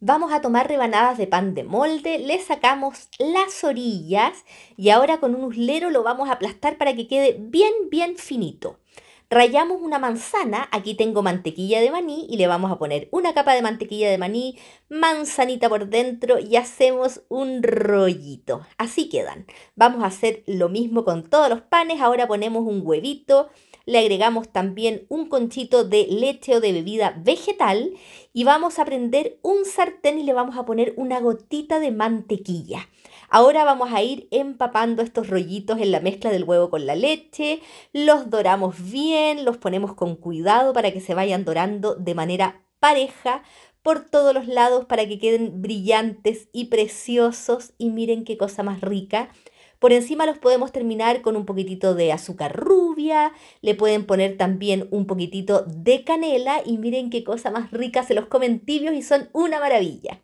Vamos a tomar rebanadas de pan de molde, le sacamos las orillas y ahora con un uslero lo vamos a aplastar para que quede bien, bien finito. Rayamos una manzana, aquí tengo mantequilla de maní y le vamos a poner una capa de mantequilla de maní, manzanita por dentro y hacemos un rollito. Así quedan. Vamos a hacer lo mismo con todos los panes, ahora ponemos un huevito, le agregamos también un conchito de leche o de bebida vegetal y vamos a prender un sartén y le vamos a poner una gotita de mantequilla. Ahora vamos a ir empapando estos rollitos en la mezcla del huevo con la leche, los doramos bien, los ponemos con cuidado para que se vayan dorando de manera pareja por todos los lados para que queden brillantes y preciosos. Y miren qué cosa más rica. Por encima los podemos terminar con un poquitito de azúcar rubia, le pueden poner también un poquitito de canela. Y miren qué cosa más rica, se los comen tibios y son una maravilla.